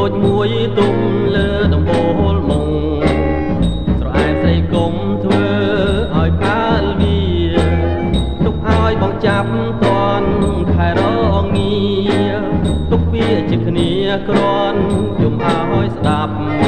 លូចមួយទុំលើដំបូលមុងស្រអែស្រីគុំធ្វើឲ្យផាលវាទុកឲ្យបងចាប់តនខែរងងារទុកវាជាគ្នាក្រន់យំឲ្យស្ដាប់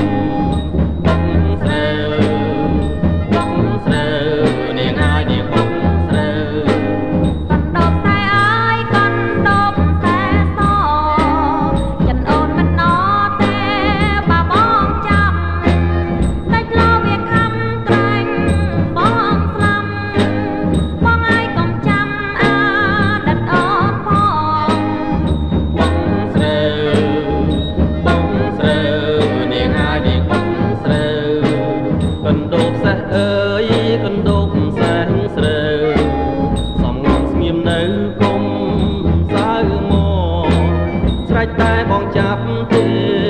tung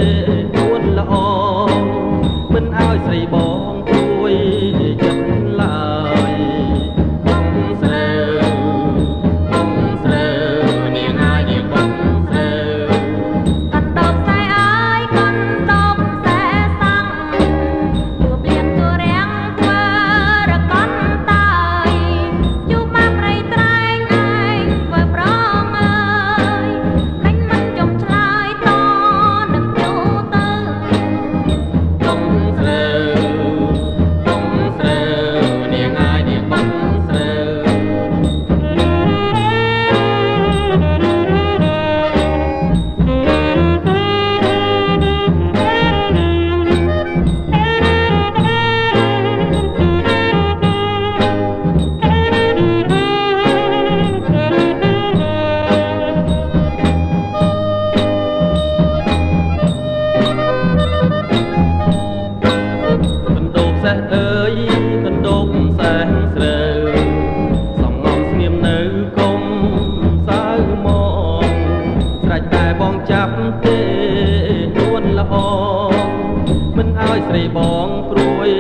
ឲ្យស្រីបងព្រួយ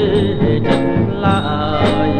ចិត្តឡើយ